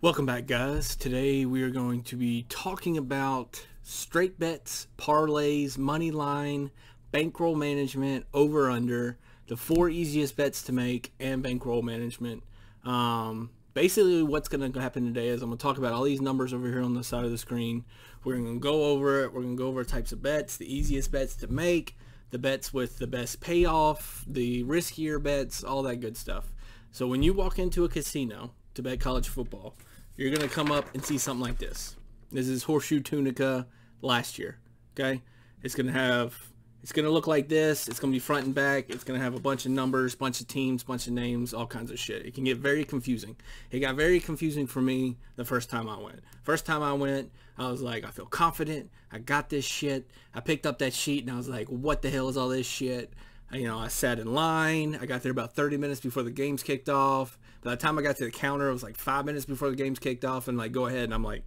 Welcome back guys. Today we are going to be talking about straight bets, parlays, money line, bankroll management, over under, the four easiest bets to make, and bankroll management. Um, basically what's going to happen today is I'm going to talk about all these numbers over here on the side of the screen. We're going to go over it. We're going to go over types of bets, the easiest bets to make, the bets with the best payoff, the riskier bets, all that good stuff. So when you walk into a casino to bet college football, you're going to come up and see something like this. This is Horseshoe Tunica last year. Okay. It's going to have, it's going to look like this. It's going to be front and back. It's going to have a bunch of numbers, bunch of teams, bunch of names, all kinds of shit. It can get very confusing. It got very confusing for me the first time I went. First time I went, I was like, I feel confident. I got this shit. I picked up that sheet and I was like, what the hell is all this shit? you know, I sat in line. I got there about 30 minutes before the games kicked off. By the time I got to the counter, it was like five minutes before the games kicked off, and like, go ahead. And I'm like,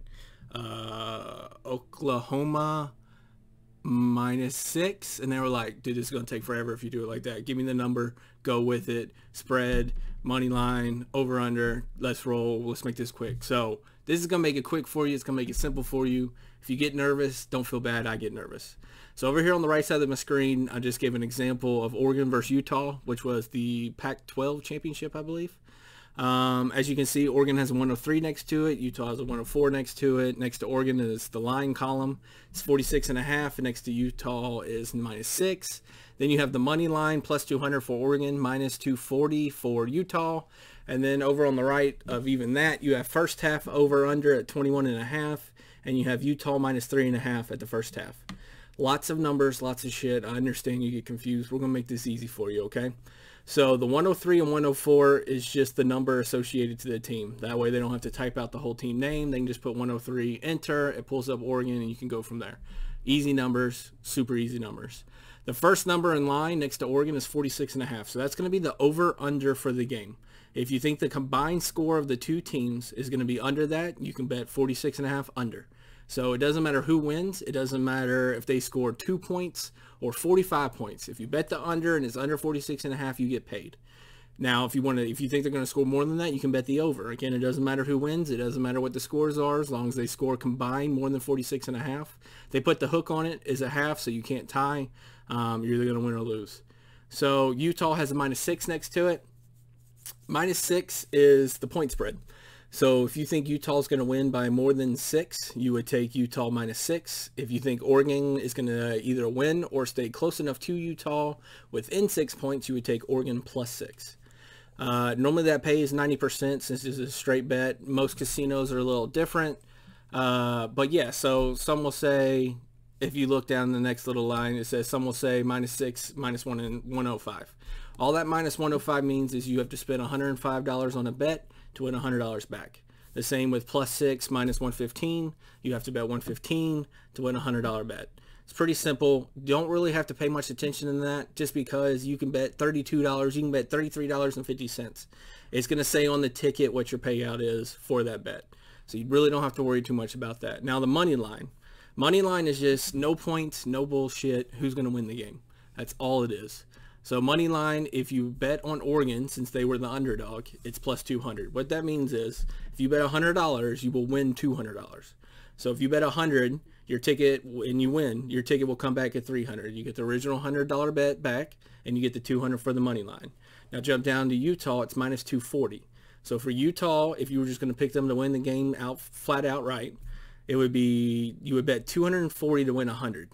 uh, Oklahoma minus six, and they were like, dude, this is gonna take forever if you do it like that. Give me the number, go with it, spread, money line, over under. Let's roll. Let's make this quick. So this is gonna make it quick for you. It's gonna make it simple for you. If you get nervous, don't feel bad. I get nervous. So over here on the right side of my screen, I just gave an example of Oregon versus Utah, which was the Pac-12 championship, I believe. Um, as you can see, Oregon has a 103 next to it. Utah has a 104 next to it. Next to Oregon is the line column. It's 46 and a half. And next to Utah is minus six. Then you have the money line plus 200 for Oregon, minus 240 for Utah. And then over on the right of even that, you have first half over under at 21 and a half. And you have Utah minus three and a half at the first half. Lots of numbers, lots of shit. I understand you get confused. We're going to make this easy for you, okay? So the 103 and 104 is just the number associated to the team. That way they don't have to type out the whole team name. They can just put 103, enter, it pulls up Oregon, and you can go from there. Easy numbers, super easy numbers. The first number in line next to Oregon is 46 and a half. So that's going to be the over-under for the game. If you think the combined score of the two teams is going to be under that, you can bet 46 and a half under. So it doesn't matter who wins. It doesn't matter if they score two points or 45 points. If you bet the under and it's under 46 and a half, you get paid. Now, if you want to, if you think they're going to score more than that, you can bet the over. Again, it doesn't matter who wins. It doesn't matter what the scores are, as long as they score combined more than 46 and a half. They put the hook on it as a half, so you can't tie. Um, you're either going to win or lose. So Utah has a minus six next to it. Minus six is the point spread. So if you think Utah's going to win by more than six, you would take Utah minus six. If you think Oregon is going to either win or stay close enough to Utah within six points, you would take Oregon plus six. Uh, normally that pay is 90% since it's a straight bet. Most casinos are a little different. Uh, but yeah, so some will say, if you look down the next little line, it says some will say minus six, minus one and 105. All that minus 105 means is you have to spend $105 on a bet to win $100 back. The same with plus 6 minus 115. You have to bet 115 to win a $100 bet. It's pretty simple. Don't really have to pay much attention to that just because you can bet $32. You can bet $33.50. It's going to say on the ticket what your payout is for that bet. So you really don't have to worry too much about that. Now the money line. Money line is just no points, no bullshit. Who's going to win the game? That's all it is. So money line, if you bet on Oregon, since they were the underdog, it's plus 200. What that means is if you bet $100, you will win $200. So if you bet 100, your ticket, and you win, your ticket will come back at 300. You get the original $100 bet back, and you get the 200 for the money line. Now jump down to Utah, it's minus 240. So for Utah, if you were just going to pick them to win the game out flat out right, it would be, you would bet 240 to win 100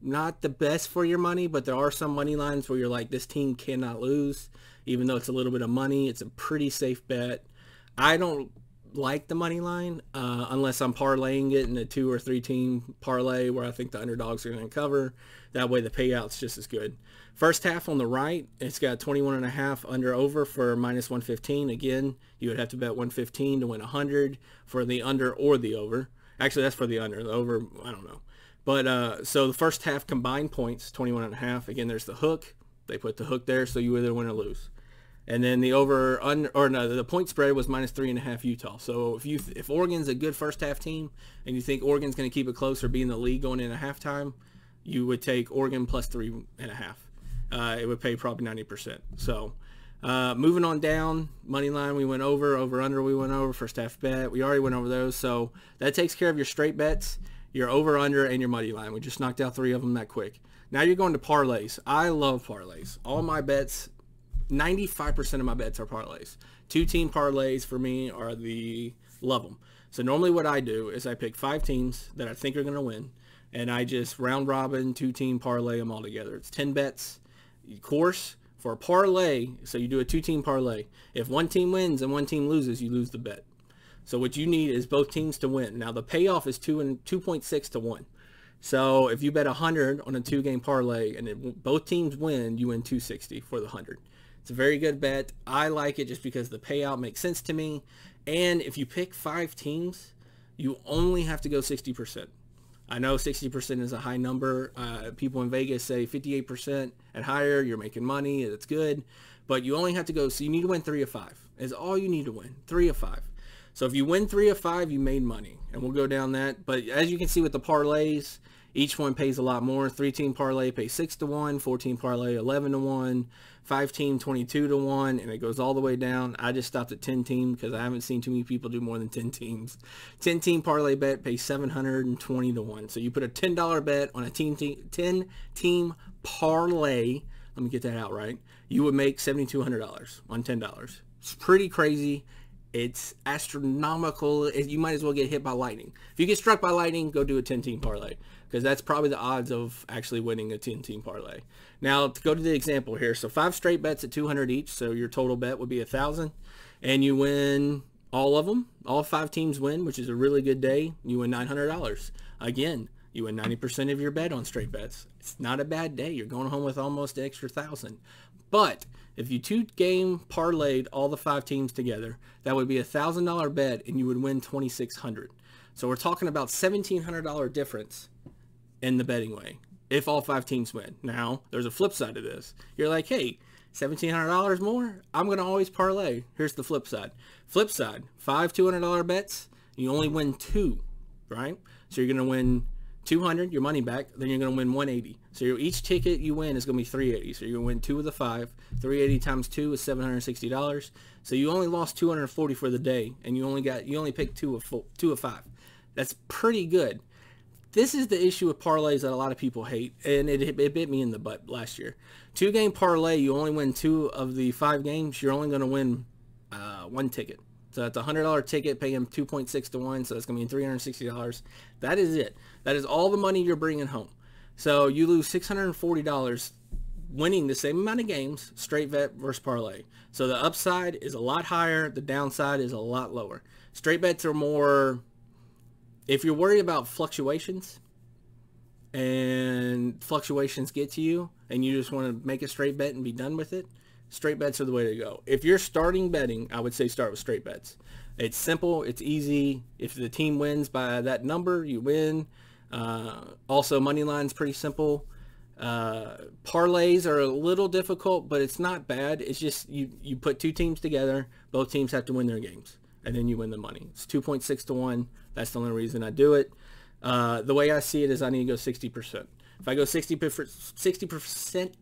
not the best for your money, but there are some money lines where you're like, this team cannot lose, even though it's a little bit of money. It's a pretty safe bet. I don't like the money line uh, unless I'm parlaying it in a two or three team parlay where I think the underdogs are going to cover. That way the payout's just as good. First half on the right, it's got 21 and a half under over for minus 115. Again, you would have to bet 115 to win 100 for the under or the over. Actually, that's for the under. The over, I don't know. But uh, so the first half combined points, 21 and a half. Again, there's the hook. They put the hook there, so you either win or lose. And then the over under or no, the point spread was minus three and a half Utah. So if you if Oregon's a good first half team and you think Oregon's going to keep it close or be in the league going into halftime, you would take Oregon plus three and a half. Uh, it would pay probably 90%. So Uh, moving on down, money line we went over, over under we went over, first half bet. We already went over those. So that takes care of your straight bets, your over under, and your money line. We just knocked out three of them that quick. Now you're going to parlays. I love parlays. All my bets, 95% of my bets are parlays. Two team parlays for me are the love them. So normally what I do is I pick five teams that I think are going to win, and I just round robin two team parlay them all together. It's 10 bets. Of course, for a parlay, so you do a two team parlay. If one team wins and one team loses, you lose the bet. So what you need is both teams to win. Now the payoff is two and 2.6 to one. So if you bet a 100 on a two game parlay and it, both teams win, you win 260 for the 100. It's a very good bet. I like it just because the payout makes sense to me. And if you pick five teams, you only have to go 60%. I know 60% is a high number. Uh, people in Vegas say 58% and higher, you're making money, it's good. But you only have to go, so you need to win three of five. Is all you need to win, three of five. So if you win three of five, you made money. And we'll go down that. But as you can see with the parlays, each one pays a lot more. Three team parlay pays six to one, 14 parlay 11 to one, five team 22 to one, and it goes all the way down. I just stopped at 10 team because I haven't seen too many people do more than 10 teams. 10 team parlay bet pays 720 to one. So you put a $10 bet on a team, team 10 team parlay. Let me get that out right. You would make $7,200 on $10. It's pretty crazy. It's astronomical. You might as well get hit by lightning. If you get struck by lightning, go do a 10 team parlay because that's probably the odds of actually winning a 10 team parlay. Now to go to the example here. So five straight bets at 200 each. So your total bet would be a thousand and you win all of them. All five teams win, which is a really good day. You win $900. Again, you win 90% of your bet on straight bets. It's not a bad day. You're going home with almost an extra thousand. But if you two game parlayed all the five teams together, that would be a thousand dollar bet and you would win 2600 So we're talking about $1,700 difference in the betting way if all five teams win. Now, there's a flip side to this. You're like, hey, $1,700 more? I'm going to always parlay. Here's the flip side. Flip side, five $200 bets, you only win two, right? So you're going to win 200, your money back, then you're going to win 180. So each ticket you win is going to be 380. So you're going to win two of the five. 380 times two is $760. So you only lost 240 for the day, and you only got you only picked two of four, two of five. That's pretty good this is the issue with parlays that a lot of people hate, and it, it bit me in the butt last year. Two game parlay, you only win two of the five games. You're only going to win uh, one ticket. So that's a hundred dollar ticket, paying two point six to one. So that's going to be three hundred sixty dollars. That is it. That is all the money you're bringing home. So you lose six hundred and forty dollars winning the same amount of games, straight bet versus parlay. So the upside is a lot higher. The downside is a lot lower. Straight bets are more if you're worried about fluctuations and fluctuations get to you and you just want to make a straight bet and be done with it, straight bets are the way to go. If you're starting betting, I would say start with straight bets. It's simple. It's easy. If the team wins by that number, you win. Uh, also, money line's pretty simple. Uh, parlays are a little difficult, but it's not bad. It's just you, you put two teams together. Both teams have to win their games, and then you win the money. It's 2.6 to 1. That's the only reason I do it. Uh, the way I see it is I need to go 60%. If I go 60 60%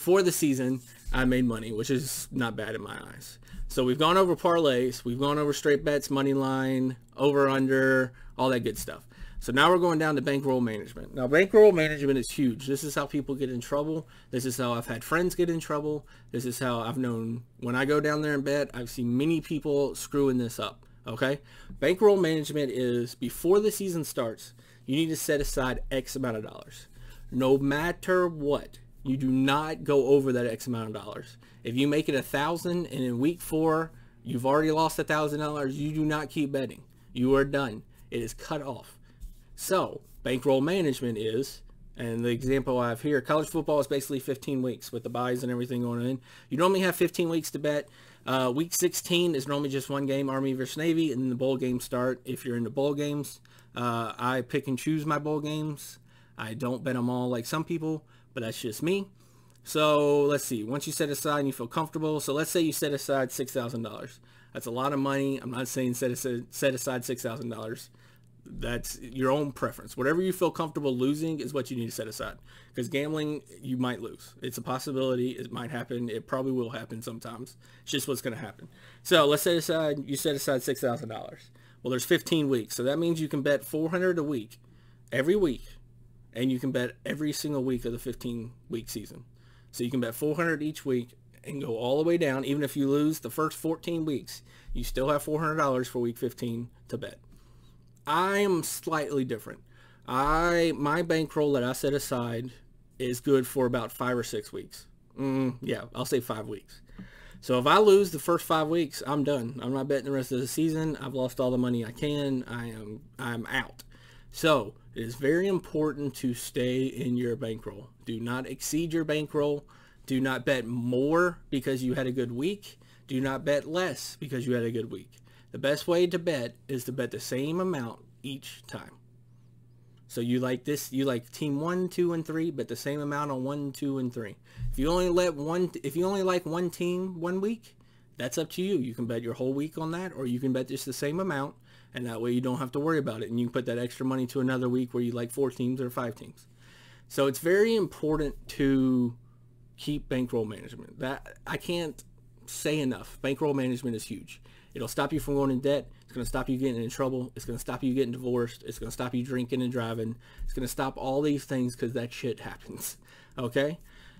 for the season, I made money, which is not bad in my eyes. So we've gone over parlays, we've gone over straight bets, money line, over under, all that good stuff. So now we're going down to bankroll management. Now bankroll management is huge. This is how people get in trouble. This is how I've had friends get in trouble. This is how I've known when I go down there and bet, I've seen many people screwing this up. Okay? Bankroll management is before the season starts, you need to set aside X amount of dollars. No matter what, you do not go over that X amount of dollars. If you make it a thousand and in week four you've already lost a thousand dollars, you do not keep betting. You are done. It is cut off. So bankroll management is, and the example I have here, college football is basically 15 weeks with the byes and everything going in. You normally have 15 weeks to bet. Uh, week 16 is normally just one game, Army versus Navy, and the bowl games start if you're into bowl games. Uh, I pick and choose my bowl games. I don't bet them all like some people, but that's just me. So let's see. Once you set aside and you feel comfortable, so let's say you set aside $6,000. That's a lot of money. I'm not saying set aside, set aside $6,000. That's your own preference. Whatever you feel comfortable losing is what you need to set aside. Because gambling, you might lose. It's a possibility. It might happen. It probably will happen sometimes. It's just what's going to happen. So let's set aside, you set aside $6,000. Well, there's 15 weeks. So that means you can bet 400 a week every week. And you can bet every single week of the 15 week season. So you can bet 400 each week and go all the way down. Even if you lose the first 14 weeks, you still have $400 for week 15 to bet. I am slightly different. I my bankroll that I set aside is good for about five or six weeks. Mm, yeah, I'll say five weeks. So if I lose the first five weeks, I'm done. I'm not betting the rest of the season. I've lost all the money I can. I am I'm out. So it is very important to stay in your bankroll. Do not exceed your bankroll. Do not bet more because you had a good week. Do not bet less because you had a good week. The best way to bet is to bet the same amount each time. So you like this, you like team one, two, and three, bet the same amount on one, two, and three. If you only let one, if you only like one team one week, that's up to you. You can bet your whole week on that, or you can bet just the same amount, and that way you don't have to worry about it. And you can put that extra money to another week where you like four teams or five teams. So it's very important to keep bankroll management. That I can't say enough. Bankroll management is huge. It'll stop you from going in debt. It's going to stop you getting in trouble. It's going to stop you getting divorced. It's going to stop you drinking and driving. It's going to stop all these things because that shit happens. Okay?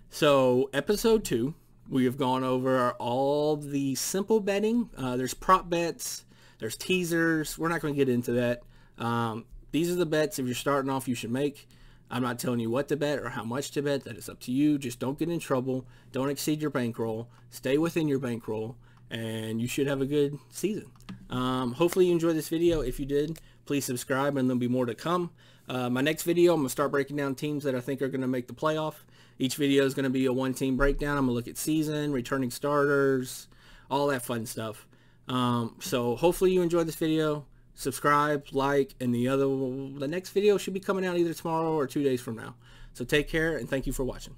So episode two, we have gone over all the simple betting. Uh, there's prop bets. There's teasers. We're not going to get into that. Um, these are the bets if you're starting off you should make. I'm not telling you what to bet or how much to bet. That is up to you. Just don't get in trouble. Don't exceed your bankroll. Stay within your bankroll and you should have a good season. Um, hopefully you enjoyed this video. If you did, please subscribe and there'll be more to come. Uh, my next video, I'm going to start breaking down teams that I think are going to make the playoff. Each video is going to be a one-team breakdown. I'm going to look at season, returning starters, all that fun stuff. Um, so hopefully you enjoyed this video. Subscribe, like, and the other, the next video should be coming out either tomorrow or two days from now. So take care and thank you for watching.